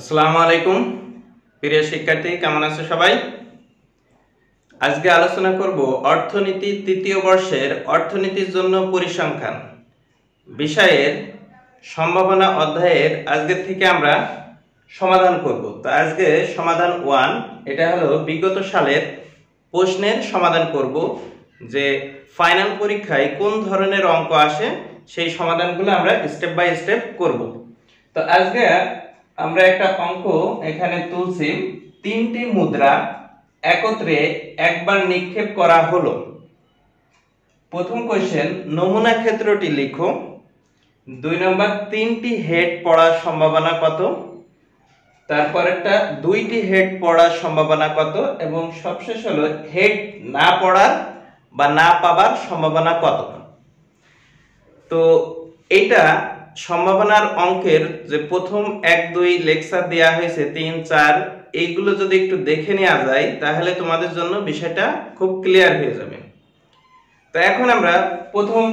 আসসালামু আলাইকুম। প্রিয় শিক্ষার্থী, কেমন আছো সবাই? আজকে আলোচনা করব অর্থনীতি তৃতীয় বর্ষের অর্থনীতির জন্য পরিসংখ্যান বিষয়ের সম্ভাবনা অধ্যায়ের আজকের থেকে আমরা সমাধান করব। তো আজকে সমাধান ওয়ান, এটা হলো বিগত সালের প্রশ্নের সমাধান করব যে ফাইনাল পরীক্ষায় কোন ধরনের অঙ্ক আসে, সেই সমাধানগুলো আমরা স্টেপ বাই স্টেপ করব। তো আজকে আমরা একটা অঙ্ক এখানে তুলছি। তিনটি মুদ্রা একত্রে একবার নিক্ষেপ করা হলো। প্রথম কোয়েশ্চেন নমুনা ক্ষেত্রটি লিখো। দুই নম্বর, তিনটি হেড পড়ার সম্ভাবনা কত? তারপর একটা, দুইটি হেড পড়ার সম্ভাবনা কত? এবং সবশেষ হলো হেড না পড়ার বা না পাবার সম্ভাবনা কত? তো এইটা সম্ভাবনার অঙ্কের যে প্রথম এক দুই লেকচার দেওয়া হয়েছে, তিন, চার, এইগুলো যদি একটু দেখে নেওয়া যায়, তাহলে তোমাদের জন্য বিষয়টা খুব ক্লিয়ার হয়ে যাবে। তো এখন আমরা প্রথম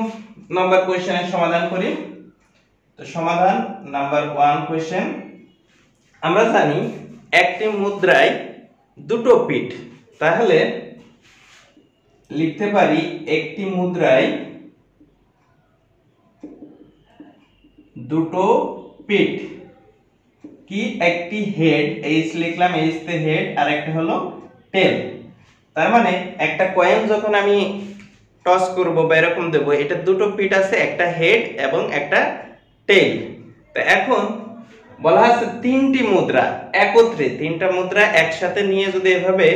নম্বর কোয়েশ্চেনের সমাধান করি। তো সমাধান নাম্বার ওয়ান কোয়েশ্চেন আমরা জানি একটি মুদ্রায় দুটো পিঠ। তাহলে লিখতে পারি একটি মুদ্রায় দুটো পিঠ। কি একটি হেড এইচ লিখলাম এইচ তে হেড আর একটা হলো টেল তার মানে একটা কয়েন যখন আমি টস করব বা এরকম দেবো, এটা দুটো পিঠ আছে, একটা হেড এবং একটা টেল তো এখন বলা আছে তিনটি মুদ্রা একত্রে, তিনটা মুদ্রা একসাথে নিয়ে যদি এভাবে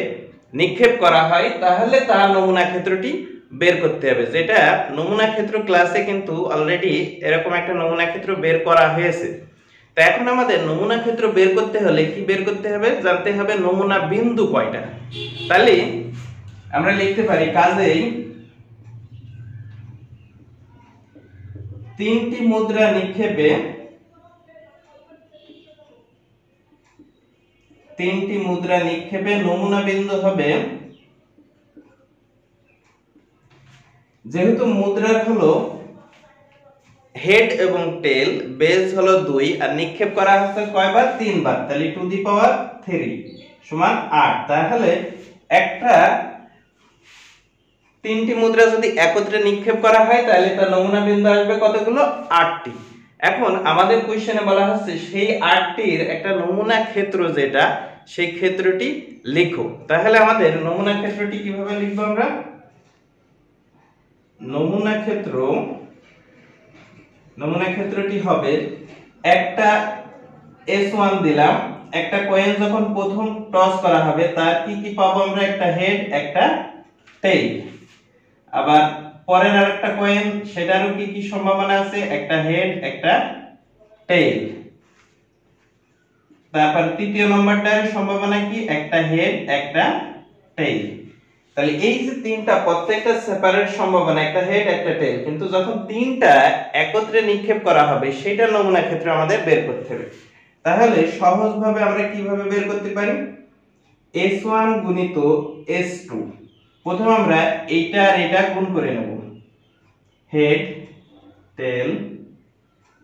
নিক্ষেপ করা হয়, তাহলে তার নমুনা ক্ষেত্রটি বের করতে হবে। যেটা নমুনা ক্ষেত্র ক্লাসে কিন্তু অলরেডি এরকম একটা নমুনা ক্ষেত্র বের করা হয়েছে। তো এখন আমাদের নমুনা ক্ষেত্র বের করতে হলে কি বের করতে হবে? জানতে হবে নমুনা বিন্দু কয়টা। তাহলে আমরা লিখতে পারি কাজেই তিনটি মুদ্রা নিক্ষেপে তিনটি মুদ্রা নিক্ষেপে নমুনা বিন্দু হবে যেহেতু মুদ্রার হলো হেড এবং টেল বেস হলো দুই, আর নিক্ষেপ করা হচ্ছে কয়বার? তিনবার। তাহলে টু দি পাওয়ার থ্রি সমান আট। তাহলে একটা তিনটি মুদ্রা যদি একত্রে নিক্ষেপ করা হয়, তাহলে তার নমুনা বিন্দু আসবে কতগুলো? আটটি। এখন আমাদের কোশ্চেনে বলা হচ্ছে, সেই আটটির একটা নমুনা ক্ষেত্র যেটা, সেই ক্ষেত্রটি লিখো। তাহলে আমাদের নমুনা ক্ষেত্রটি কীভাবে লিখব আমরা? নমুনা ক্ষেত্র, নমুনা ক্ষেত্রটি হবে একটা এস ওয়ান দিলাম, একটা কয়েন যখন প্রথম টস করা হবে, তার কি কি পাবো আমরা? একটা হেড একটা টেইল আবার পরের আরেকটা কয়েন সেটারও কি কি সম্ভাবনা আছে? একটা হেড একটা টেইল তারপর তৃতীয় নম্বরটার সম্ভাবনা কি? একটা হেড একটা টেইল তাহলে এই যে তিনটা, প্রত্যেকটা সেপারেট সম্ভাবনা, একটা হেড একটা টেল কিন্তু যখন তিনটা একত্রে নিক্ষেপ করা হবে, সেটা নমুনা ক্ষেত্রে আমাদের বের করতে হবে। তাহলে সহজভাবে আমরা কীভাবে বের করতে পারি? S1 গুণিত S2 প্রথম আমরা এইটা আর এটা গুণ করে নেব। হেড টেল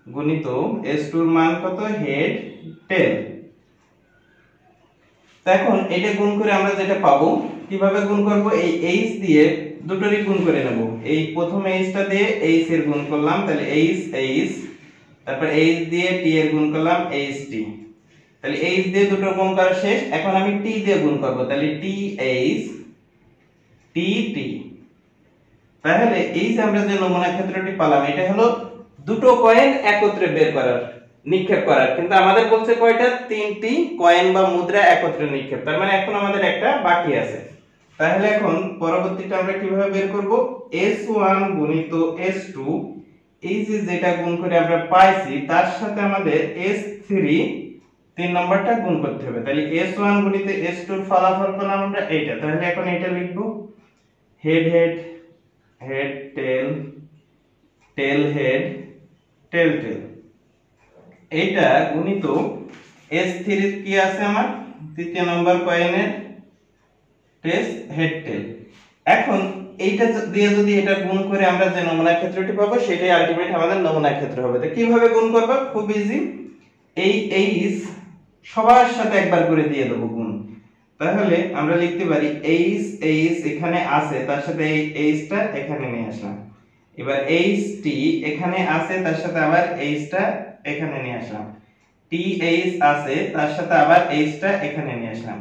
গুণিত S2 এর মান কত? হেড টেল এখন এটা গুণ করে আমরা যেটা পাবো কীভাবে গুণ করব? এই এইচ দিয়ে দুটোরই গুণ করে নেব। এই প্রথম এইচটা দিয়ে এইচ এর গুণ করলাম, তাহলে এইচ এইচ তারপর এইচ দিয়ে টি এর গুণ করলাম এইচ টি তাহলে এইচ দিয়ে দুটো গুণ করা শেষ। এখন আমি টি দিয়ে গুণ করব, তাহলে টি এইচ টি টি তাহলে এই যে আমরা যে নমুনা ক্ষেত্রটি পেলাম, এটা হলো দুটো কয়েন একত্রে বের করার, নিক্ষেপ করার। কিন্তু আমাদের বলছে কয়টা? তিনটি কয়েন বা মুদ্রা একত্রে নিক্ষেপ। তার মানে এখন আমাদের একটা বাকি আছে। তাহলে এখন পরবর্তীটা আমরা কীভাবে বের করব? S1 গুণিত S2 এই যে যেটা গুণ করে আমরা পাইছি, তার সাথে আমাদের S3 তিন নম্বরটা গুণ করতে হবে। তাহলে S1 গুণিত S2 এর ফলাফল পেলাম আমরা এইটা। তাহলে এখন এটা লিখব। Head head head tail tail head tail tail এইটা গুণিত S3 এর কি আছে আমার? তৃতীয় নম্বর কয়েনের টেস হেড টেল এখন এইটা দিয়ে যদি এটা গুণ করে আমরা যে নমুনা ক্ষেত্রটি পাবো, সেটাই আলটিমেট আমাদের নমুনা ক্ষেত্র হবে। তো কীভাবে গুণ করব? খুব ইজি এই এইচ সবার সাথে একবার করে দিয়ে দেবো গুণ। তাহলে আমরা লিখতে পারি এইচ এইচ এখানে আছে, তার সাথে এই এইচটা এখানে নিয়ে আসলাম। এবার এইচ টি এখানে আছে, তার সাথে আবার এইচটা এখানে নিয়ে আসলাম। টি এইচ আছে, তার সাথে আবার এইচটা এখানে নিয়ে আসলাম।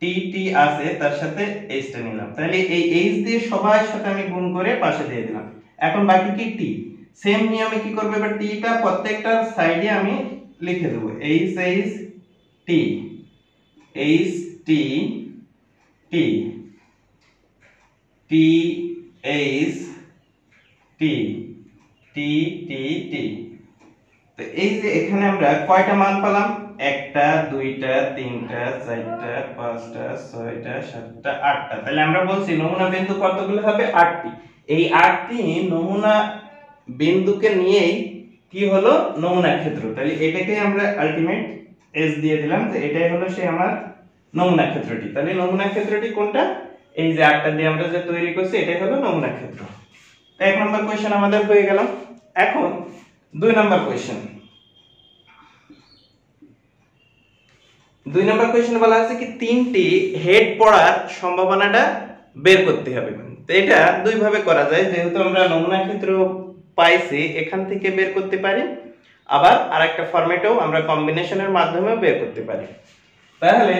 টি টি আছে তার সাথে এইচটা নিলাম। তাহলে এই এইচ দিয়ে সবার সাথে আমি গুণ করে পাশে দিয়ে দিলাম। এখন টি সেম এবার টিটা সাইডে আমি লিখে দেবো। H H T T T H T T T T তো এই যে এখানে আমরা কয়টা মান পেলাম? একটা, দুইটা, তিনটা, চারটা, পাঁচটা, ছয়টা, সাতটা, আটটা। তাহলে আমরা বলছি নমুনা বিন্দু কতগুলো হবে? আটটি। এই আটটি নমুনা বিন্দুকে নিয়েই কি হলো? নমুনা ক্ষেত্র। তাহলে এটাকে আমরা আলটিমেট এস দিয়ে দিলাম যে এটাই হলো সে আমার নমুনা ক্ষেত্রটি। তাহলে নমুনা ক্ষেত্রটি কোনটা? এই যে আটটা দিয়ে আমরা যে তৈরি করছি, এটাই হলো নমুনা ক্ষেত্র। এক নম্বর কোয়েশ্চেন আমাদের হয়ে গেল। এখন দুই নম্বর কোয়েশ্চেন দুই নম্বর কোয়েশ্চেন বলা আছে কি, তিনটি হেড পড়ার সম্ভাবনাটা বের করতে হবে। তো এটা দুই ভাবে করা যায়। যেহেতু আমরা নমুনা ক্ষেত্র পাইছি, এখান থেকে বের করতে পারি। আবার আরেকটা ফরম্যাটেও আমরা কম্বিনেশনের মাধ্যমেও বের করতে পারি। তাহলে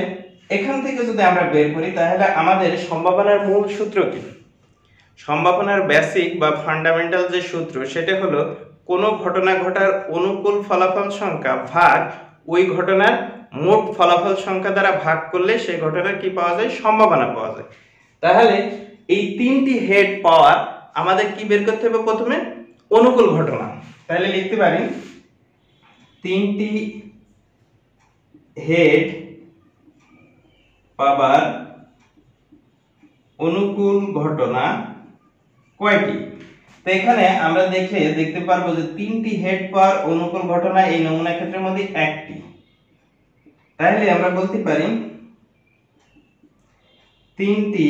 এখান থেকে যদি আমরা বের করি, তাহলে আমাদের সম্ভাবনার মূল সূত্র কি? সম্ভাবনার বেসিক বা ফান্ডামেন্টাল যে সূত্র, সেটা হলো কোনো ঘটনা ঘটার অনুকূল ফলাফল সংখ্যা ভাগ ওই ঘটনার মোট ফলাফল সংখ্যা দ্বারা ভাগ করলে সেই ঘটনার কি পাওয়া যায়? সম্ভাবনা পাওয়া যায়। তাহলে এই তিনটি হেড পাওয়া আমাদের কি বের করতে হবে প্রথমে? অনুকূল ঘটনা। তাহলে লিখতে পারি, তিনটি হেড পাবার অনুকূল ঘটনা কয়টি? তো এখানে আমরা দেখে দেখতে পারব যে তিনটি হেড পাওয়ার অনুকূল ঘটনা এই নমুনা ক্ষেত্রের মধ্যে একটি। তাহলে আমরা বলতে পারি তিনটি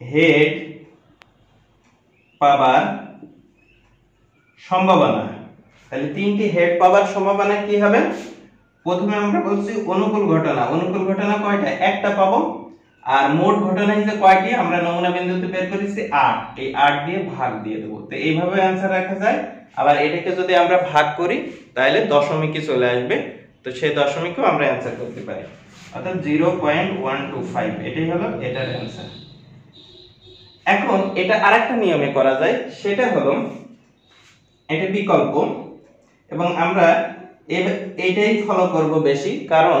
হেড পাবার সম্ভাবনা। তাহলে তিনটি হেড পাবার সম্ভাবনা কি হবে? প্রথমে আমরা বলছি অনুকূল ঘটনা। অনুকূল ঘটনা কয়টা? একটা পাবো। আর মোট ঘটনা হিসেবে কয়টি? আমরা নমুনা বিন্দুতে বের করেছি আট। এই আট দিয়ে ভাগ দিয়ে দেবো। তো এইভাবে অ্যান্সার রাখা যায়। আবার এটাকে যদি আমরা ভাগ করি তাহলে দশমিকে চলে আসবে। তো সেই দশমিকও আমরা অ্যান্সার করতে পারি। অর্থাৎ zero point one two five এটাই হলো এটার অ্যান্সার এখন এটা আরেকটা নিয়মে করা যায়, সেটা হলো এটা বিকল্প, এবং আমরা এটাই ফলো করব বেশি, কারণ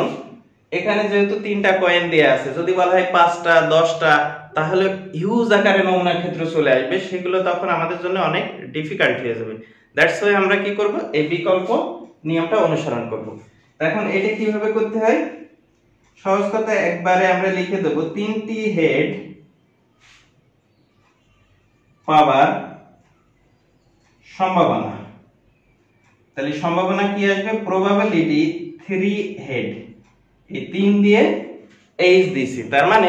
এখানে যেহেতু তিনটা কয়েন দেয়া আছে, যদি বলা হয় পাঁচটা, দশটা, তাহলে হিউজ আকারে নমুনা ক্ষেত্র চলে আসবে, সেগুলো তখন আমাদের জন্য অনেক ডিফিকাল্ট হয়ে যাবে। দ্যাটস ওয়াই আমরা কি করব? এই বিকল্প নিয়মটা অনুসরণ করব। এখন এটা কীভাবে করতে হয়? সহজ কথা, একবারে আমরা লিখে দেব, তিনটি হেড পাওয়ার সম্ভাবনা। তাহলে সম্ভাবনা কি আসবে? প্রবাবিলিটি থ্রি হেড এই তিন দিয়ে এইচ দিছি তার মানে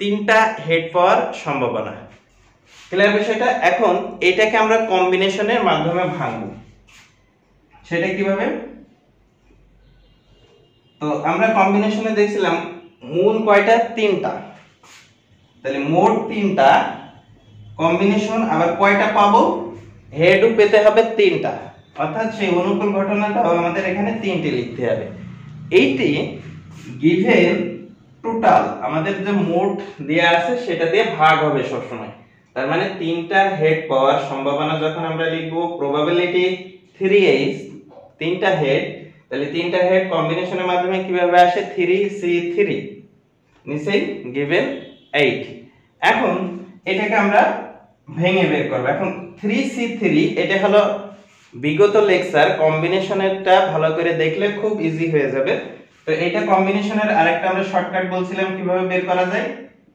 তিনটা হেড পাওয়ার সম্ভাবনা। ক্লিয়ার বিষয়টা? এখন এটাকে আমরা কম্বিনেশনের মাধ্যমে ভাঙব। সেটা কীভাবে? তো আমরা কম্বিনেশনে দেখছিলাম মূল কয়টা? তিনটা। তাহলে মোট তিনটা কম্বিনেশন আবার কয়টা পাবো? হেডও পেতে হবে তিনটা। অর্থাৎ সেই অনুকূল ঘটনাটাও আমাদের এখানে তিনটি লিখতে হবে। এইটি গিভেন টোটাল আমাদের যে মোট দেয়া আছে সেটা দিয়ে ভাগ হবে সবসময়। তার মানে তিনটা হেড পাওয়ার সম্ভাবনা যখন আমরা লিখব প্রবাবিলিটি থ্রি এইচ তিনটা হেড তাহলে তিনটা হেড কম্বিনেশনের মাধ্যমে কীভাবে আসে? থ্রি সি থ্রি নিচেই গিভেন এইট এখন এটাকে আমরা ভেঙে বের করব। এখন থ্রি সি থ্রি এটা হলো বিগত লেকচার কম্বিনেশনেরটা ভালো করে দেখলে খুব ইজি হয়ে যাবে। তো এটা কম্বিনেশনের আরেকটা আমরা শর্টকাট বলছিলাম কীভাবে বের করা যায়?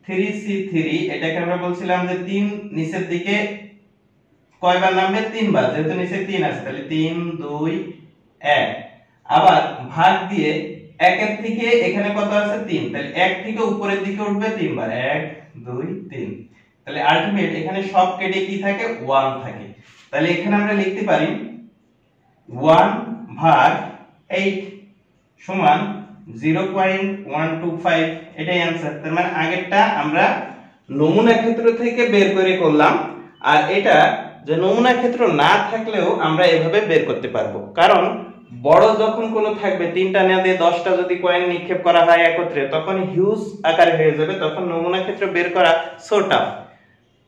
থ্রি সি থ্রি এটাকে আমরা বলছিলাম যে তিন নিচের দিকে কয়বার নামবে? তিনবার, যেহেতু নিচে তিন আছে, তাহলে তিন, দুই, এক। আবার ভাগ দিয়ে একের থেকে এখানে কত আছে তিন? তাহলে এক থেকে উপরের দিকে উঠবে তিনবার। এক, দুই, তিন। তাহলে আলটিমেট এখানে সব কেটে কি থাকে? ওয়ান থাকে। তাহলে এখানে আমরা লিখতে পারি ওয়ান ভাগ এইট সমান zero point one two five এটাই অ্যান্সার তার মানে আগেরটা আমরা নমুনা ক্ষেত্র থেকে বের করে করলাম। আর এটা যে নমুনা ক্ষেত্র না থাকলেও আমরা এভাবে বের করতে পারব। কারণ বড় যখন কোনো থাকবে তিনটা দিয়ে দশটা যদি কয়েন নিক্ষেপ করা হয় একত্রে তখন হিউজ আকারে হয়ে যাবে তখন নমুনা ক্ষেত্র বের করা সো টাফ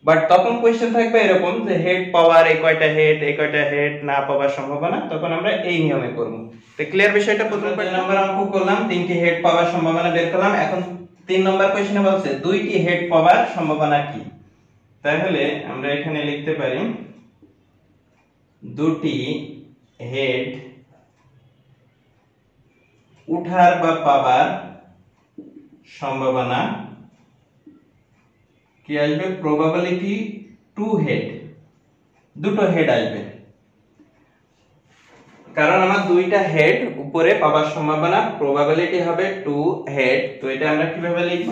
বাট তখন কোয়েশ্চেন থাকবে এরকম যে হেড পাওয়ার এই কয়টা হেড এই কয়টা হেড না পাওয়ার সম্ভাবনা তখন আমরা এই নিয়মে করব। তো ক্লিয়ার বিষয়টা প্রথম নাম্বার অঙ্ক করলাম তিনটি হেড পাওয়ার সম্ভাবনা বের করলাম এখন তিন নম্বর কোয়েশ্চেনে বলছে দুইটি হেড পাওয়ার সম্ভাবনা কি? তাহলে আমরা এখানে লিখতে পারি দুটি হেড উঠার বা পাবার সম্ভাবনা কি আসবে? প্রবাবিলিটি টু হেড দুটো হেড আসবে। কারণ আমার দুইটা হেড উপরে পাওয়ার সম্ভাবনা প্রবাবিলিটি হবে টু হেড তো এটা আমরা কীভাবে লিখব?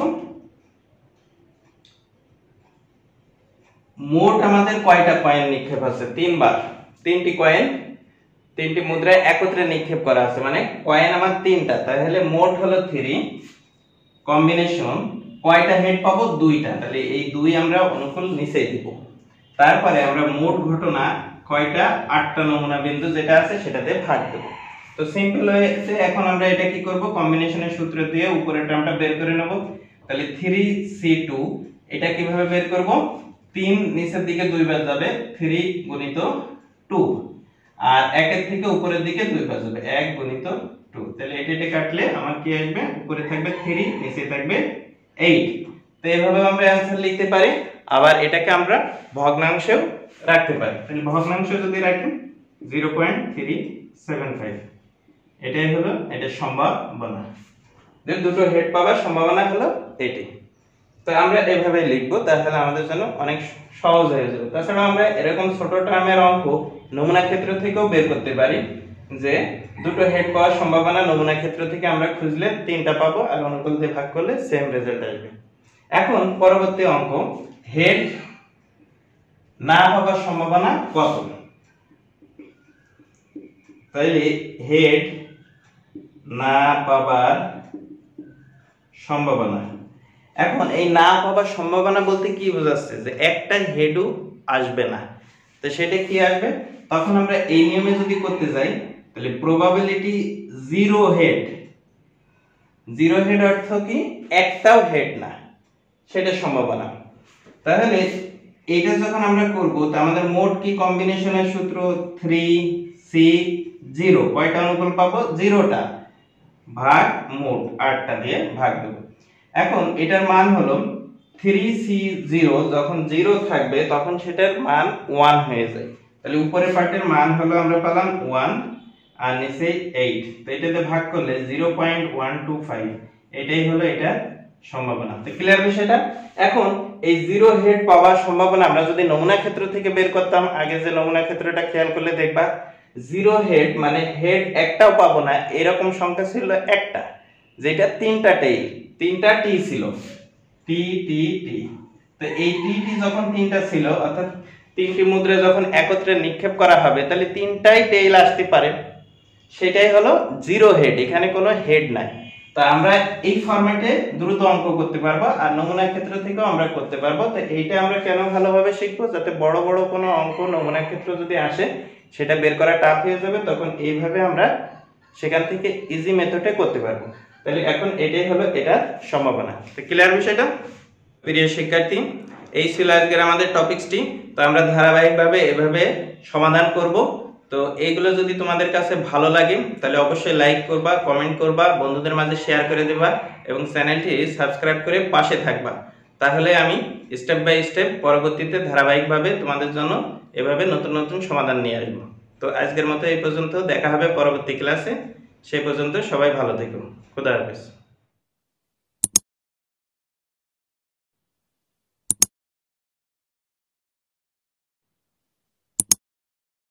মোট আমাদের কয়টা কয়েন নিক্ষেপ আছে? তিনবার। তিনটি কয়েন তিনটি মুদ্রায় একত্রে নিক্ষেপ করা আছে মানে কয়েন আমার তিনটা? তাহলে মোট হলো থ্রি কম্বিনেশন কয়টা হেড পাবো? দুইটা। তাহলে এই দুই আমরা অনুকূল নিচেই দিব। তারপরে আমরা মোট ঘটনা কয়টা? আটটা নমুনা বিন্দু যেটা আছে সেটাতে ভাগ দেব। তো সিম্পল হয়েছে, এখন আমরা এটা কি করব? কম্বিনেশনের সূত্র দিয়ে উপরের টার্মটা বের করে নেব। তাহলে থ্রি সি টু এটা কীভাবে বের করব? তিন নিচের দিকে দুইবার যাবে থ্রি গুণিত টু আর একের থেকে উপরের দিকে দুইবার যাবে এক গুণিত টু তাহলে এটা এটা কাটলে আমার কি আসবে? উপরে থাকবে থ্রি নিচে থাকবে এইট তো এইভাবে আমরা অ্যান্সার লিখতে পারি। আবার এটাকে আমরা ভগ্নাংশেও রাখতে পারি। তাহলে ভগ্নাংশ যদি রাখি zero point three seven five এটাই হলো, এটা সম্ভাবনা। দুটো হেড পাওয়ার সম্ভাবনা হলো, এটি। তো আমরা এভাবে লিখব, তাহলে আমাদের জন্য অনেক সহজ হয়ে যাবে। তাছাড়া আমরা এরকম ছোট টার্মের অঙ্ক নমুনা ক্ষেত্র থেকেও বের করতে পারি যে দুটো হেড পাওয়ার সম্ভাবনা নমুনা ক্ষেত্র থেকে আমরা খুঁজলে তিনটা পাবো আর অনুকূল দিয়ে ভাগ করলে সেম রেজাল্ট আসবে। এখন পরবর্তী অঙ্ক হেড না হবার সম্ভাবনা কত? তাইলে হেড না পাবার সম্ভাবনা। এখন এই না পাবার সম্ভাবনা বলতে কি বোঝাচ্ছে? যে একটা হেডও আসবে না। তো সেটা কি আসবে? তখন আমরা এই নিয়মে যদি করতে যাই, তাহলে probability zero head zero head অর্থ কি? একটাও হেড না। সেটা সম্ভাবনা। তাহলে এটা যখন আমরা করব, তো আমাদের মোট কি কম্বিনেশনের সূত্র? থ্রি সি জিরো কয়টা অনুকূল পাবো? জিরোটা ভাগ মোট আটটা দিয়ে ভাগ দেবো। এখন এটার মান হলো থ্রি সি জিরো যখন জিরো থাকবে, তখন সেটার মান ওয়ান হয়ে যায়। তাহলে উপরের পার্টের মান হলো আমরা পেলাম ওয়ান আর নিচে এইট তো এটাতে ভাগ করলে zero point one two five এটাই হলো এটা সম্ভাবনা। তো ক্লিয়ার বিষয়টা? এখন এই জিরো হেড পাওয়ার সম্ভাবনা আমরা যদি নমুনা ক্ষেত্র থেকে বের করতাম, আগে যে নমুনা ক্ষেত্রটা খেয়াল করলে দেখবা জিরো হেড মানে হেড একটাও পাবো না, এরকম সংখ্যা ছিল একটা, যেটা তিনটা টেইল তিনটা টি ছিল। টি টি টি তো এই টি টি যখন তিনটা ছিল, অর্থাৎ তিনটি মুদ্রা যখন একত্রে নিক্ষেপ করা হবে, তাহলে তিনটাই টেইল আসতে পারে। সেটাই হলো জিরো হেড এখানে কোনো হেড নাই। তো আমরা এই ফরম্যাটে দ্রুত অঙ্ক করতে পারব, আর নমুনা ক্ষেত্র থেকেও আমরা করতে পারব। তো এইটা আমরা কেন ভালোভাবে শিখব? যাতে বড় বড় কোনো অঙ্ক নমুনা ক্ষেত্র যদি আসে, সেটা বের করা টাফ হয়ে যাবে, তখন এইভাবে আমরা সেখান থেকে ইজি মেথডে করতে পারব। তাহলে এখন এটাই হলো এটার সম্ভাবনা। তো ক্লিয়ার বিষয়টা? প্রিয় শিক্ষার্থী এই ছিল আজকের আমাদের টপিকসটি তো আমরা ধারাবাহিকভাবে এভাবে সমাধান করব। তো এইগুলো যদি তোমাদের কাছে ভালো লাগে, তাহলে অবশ্যই লাইক করবা কমেন্ট করবা, বন্ধুদের মাঝে শেয়ার করে দেবা এবং চ্যানেলটি সাবস্ক্রাইব করে পাশে থাকবা। তাহলে আমি স্টেপ বাই স্টেপ পরবর্তীতে ধারাবাহিকভাবে তোমাদের জন্য এভাবে নতুন নতুন সমাধান নিয়ে আসব। তো আজকের মতো এই পর্যন্ত, দেখা হবে পরবর্তী ক্লাসে সেই পর্যন্ত সবাই ভালো থেকো। খুদা হাফেজ।